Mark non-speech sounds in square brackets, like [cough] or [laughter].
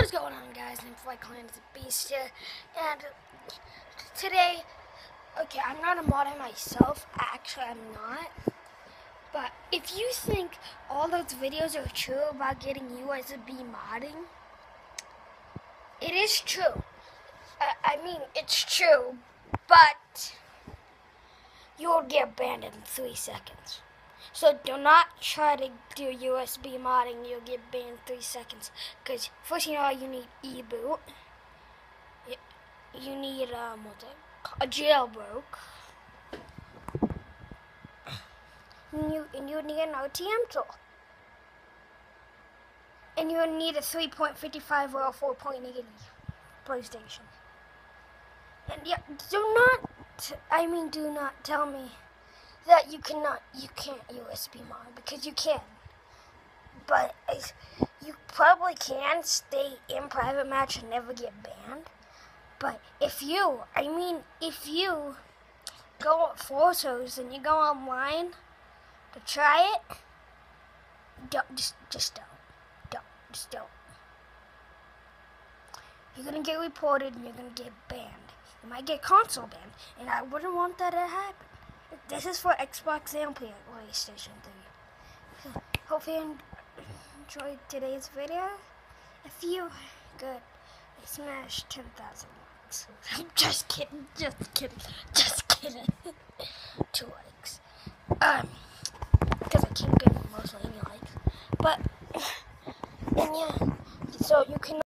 What is going on, guys? I'm Flight Clan is beast here, and today, okay, I'm not a modder myself. Actually, I'm not. But if you think all those videos are true about getting USB modding, it is true. I, I mean, it's true, but you'll get banned in three seconds. So do not try to do USB modding. You'll get banned in three seconds. Because first you know you need eBoot. You need um what's it? A jailbroke. And you and you need an RTM tool. And you need a 3.55 or a 4.80 PlayStation. And yeah, do not. I mean, do not tell me that you cannot, you can't USB mod because you can. But you probably can stay in private match and never get banned. But if you, I mean, if you go on photos and you go online to try it, don't just just don't, don't just don't. You're gonna get reported and you're gonna get banned. You might get console banned, and I wouldn't want that to happen. This is for Xbox and PlayStation 3. Hope you enjoyed today's video. If you could smash 10,000 likes. [laughs] I'm just kidding, just kidding, just kidding. [laughs] Two likes. Um, because I can't get mostly any likes. But, [laughs] and yeah, so you can